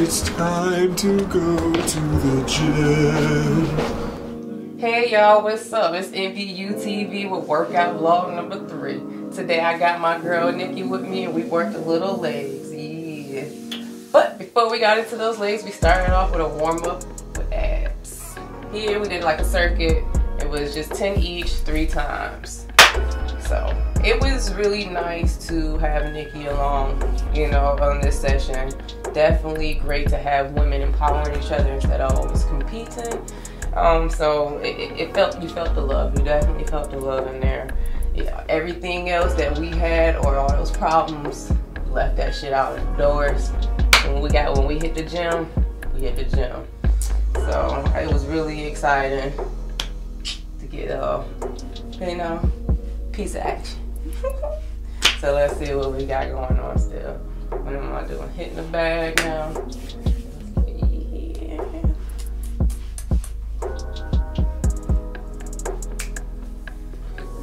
It's time to go to the gym. Hey y'all, what's up? It's NBU TV with workout vlog number three. Today I got my girl Nikki with me and we worked a little legs. Yeah. But before we got into those legs, we started off with a warm up with abs. Here we did like a circuit. It was just 10 each, three times. So it was really nice to have Nikki along, you know, on this session. Definitely great to have women empowering each other instead of always competing. Um, so it, it, felt you felt the love. You definitely felt the love in there. Yeah, everything else that we had or all those problems, left that shit out the doors. When we got when we hit the gym, we hit the gym. So it was really exciting to get uh, you know, piece of action. so let's see what we got going on still. What am I doing? Hitting the bag now. Yeah.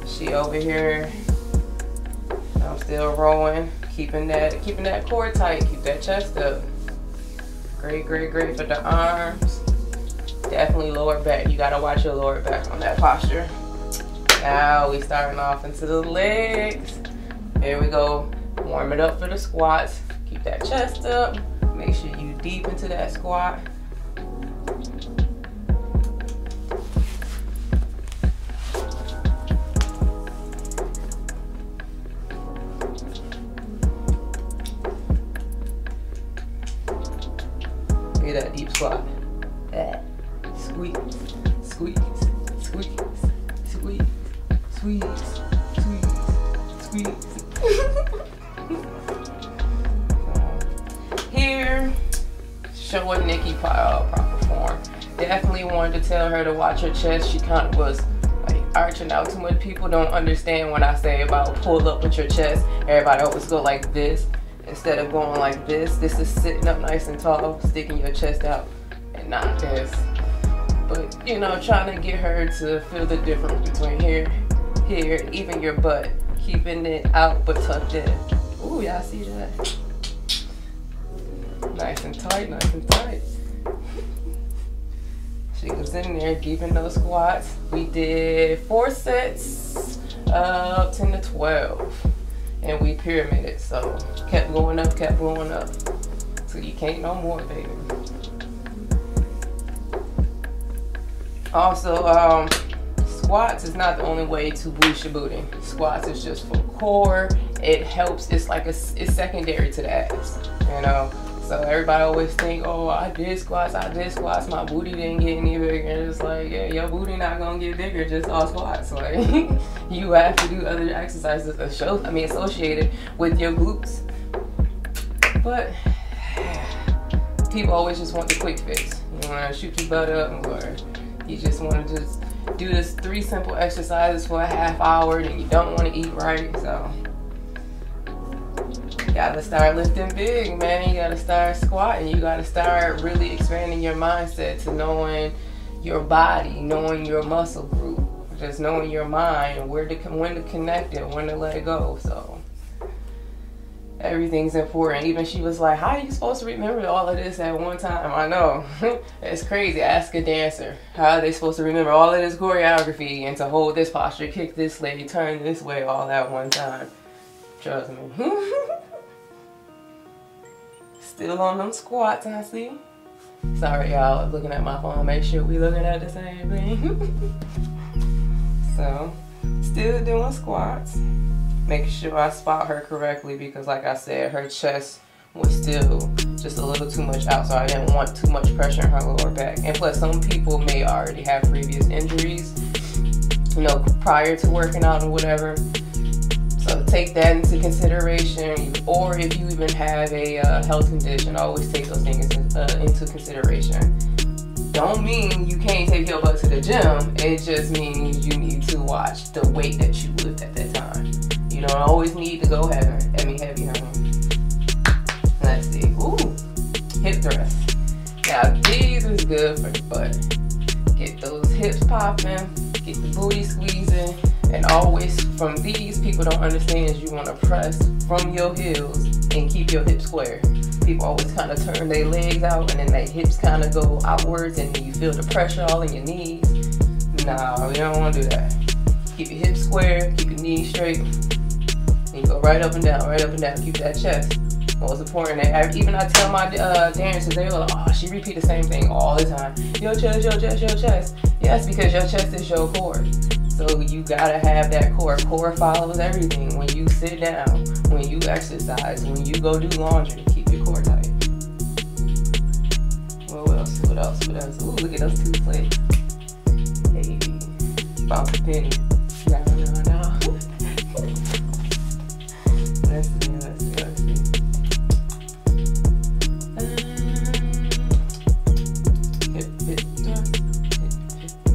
She over here. I'm still rolling, keeping that keeping that core tight, keep that chest up. Great, great, great for the arms. Definitely lower back. You gotta watch your lower back on that posture. Now we starting off into the legs. Here we go. Warm it up for the squats. Keep that chest up. Make sure you deep into that squat. Get that deep squat. Squeeze, squeeze, squeeze, squeeze, squeeze, showing Nikki uh, proper form. Definitely wanted to tell her to watch her chest. She kind of was like arching out too much. People don't understand when I say about pull up with your chest. Everybody always go like this instead of going like this. This is sitting up nice and tall, sticking your chest out, and not this. But you know, trying to get her to feel the difference between here, here, even your butt, keeping it out but tucked in. Ooh, y'all see that? Nice and tight, nice and tight. She was in there keeping those squats. We did four sets of 10 to 12 and we pyramided. So kept going up, kept going up. So you can't no more, baby. Also, um, squats is not the only way to boost your booty. Squats is just for core. It helps. It's like a, it's secondary to the ass, you know. So everybody always think, oh, I did squats, I did squats, my booty didn't get any bigger. And it's like, yeah, your booty not gonna get bigger just all squats. Like you have to do other exercises show, I mean, associated with your glutes. But people always just want the quick fix. You wanna shoot your butt up or you just wanna just do this three simple exercises for a half hour and you don't wanna eat right, so gotta start lifting big, man. You gotta start squatting. You gotta start really expanding your mindset to knowing your body, knowing your muscle group, just knowing your mind, where to when to connect it, when to let it go. So everything's important. Even she was like, "How are you supposed to remember all of this at one time?" I know it's crazy. Ask a dancer. How are they supposed to remember all of this choreography and to hold this posture, kick this leg, turn this way, all at one time? Trust me. Still on them squats, I see. Sorry, y'all. Looking at my phone. Make sure we looking at the same thing. so, still doing squats. Making sure I spot her correctly because, like I said, her chest was still just a little too much out, so I didn't want too much pressure on her lower back. And plus, some people may already have previous injuries, you know, prior to working out or whatever. Take that into consideration, or if you even have a uh, health condition, always take those things uh, into consideration. Don't mean you can't take your butt to the gym. It just means you need to watch the weight that you lift at that time. You don't always need to go heavy, heavy, heavy, heavy. Let's see. Ooh, hip thrust. Now these is good for the butt. Get those hips popping. Get the booty squeezing and always from these, people don't understand is you want to press from your heels and keep your hips square. people always kind of turn their legs out and then their hips kind of go outwards and you feel the pressure all in your knees. Nah, we don't want to do that. Keep your hips square, keep your knees straight, and go right up and down, right up and down. Keep that chest. Most important, even I tell my uh, dancers, they were like, oh, she repeat the same thing all the time. Your chest, your chest, your chest. Yes, because your chest is your core. So you gotta have that core. Core follows everything. When you sit down, when you exercise, when you go do laundry, keep your core tight. What else? What else? What else? Ooh, look at those two plates. Hey, bounce a penny. No, no, no. let's see, let's see, let's see.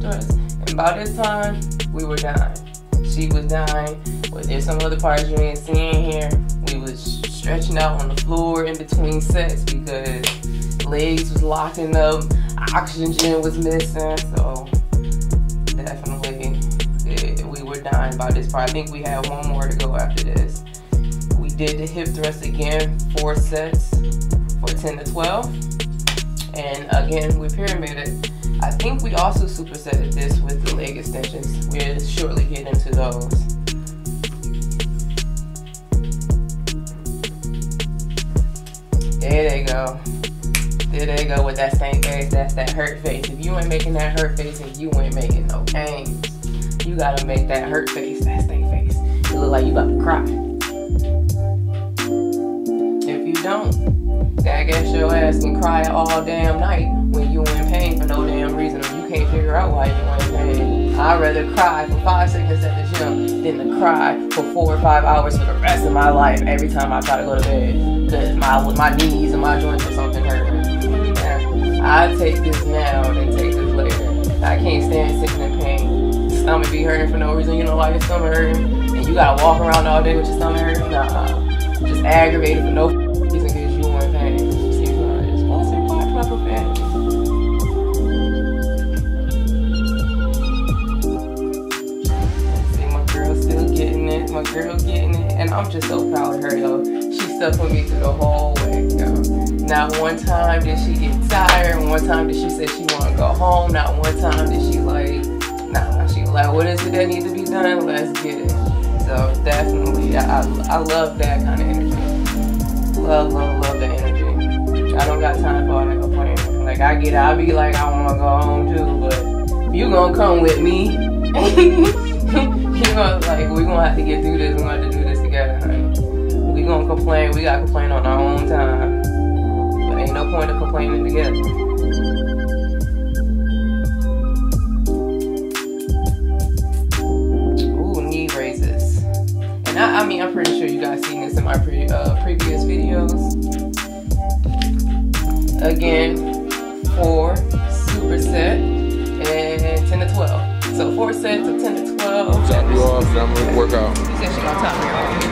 Um. And by this time, we were dying. She was dying. There's some other parts you ain't seeing here. We was stretching out on the floor in between sets because legs was locking up, oxygen was missing. So definitely, it, we were dying by this part. I think we had one more to go after this. We did the hip thrust again, four sets for 10 to 12. And again, we pyramided. I think we also supersetted this with the leg extensions. We'll shortly get into those. There they go. There they go with that same face. That's that hurt face. If you ain't making that hurt face and you ain't making no games, you gotta make that hurt face, that stay face. It look like you about to cry. If you don't, I guess your ass can cry all damn night when you in for no damn reason or you can't figure out why you in pain. I'd rather cry for five seconds at the gym than to cry for four or five hours for the rest of my life every time I try to go to bed. Cause my my knees and my joints or something hurting. Yeah. I take this now than take this later. I can't stand sitting in pain. Stomach be hurting for no reason. You know why your stomach hurting? And you gotta walk around all day with your stomach hurting? Nah. Just aggravated for no girl getting it. And I'm just so proud of her, yo. She stuck with me through the whole way, yo. Not one time did she get tired. One time did she say she want to go home. Not one time did she like, nah. She like, what is it that needs to be done? Let's get it. So definitely, I, I, love that kind of energy. Love, love, love that energy. I don't got time for all that complaining. Like I get I be like, I want to go home too, but you gonna come with me. you know, like we gonna have to get through this. We gonna have to do this together, honey. We gonna complain. We gotta complain on our own time. But ain't no point of complaining together. So four sets of 10 to 12. Top you off, and I'm gonna work out. She said she gonna top me off.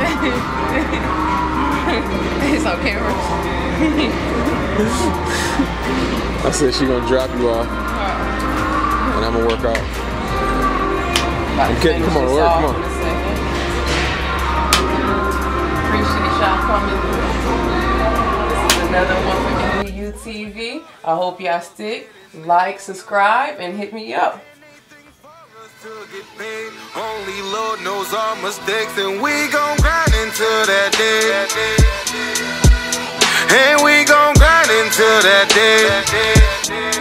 it's on camera. I said she gonna drop you off, and I'm gonna work out. I'm Okay, finish come on, off come on. in a second. Appreciate y'all coming. This is another one for NBU TV. I hope y'all stick, like, subscribe, and hit me up. Only Lord knows our mistakes, and we gon' grind that day. And we gon' grind that day.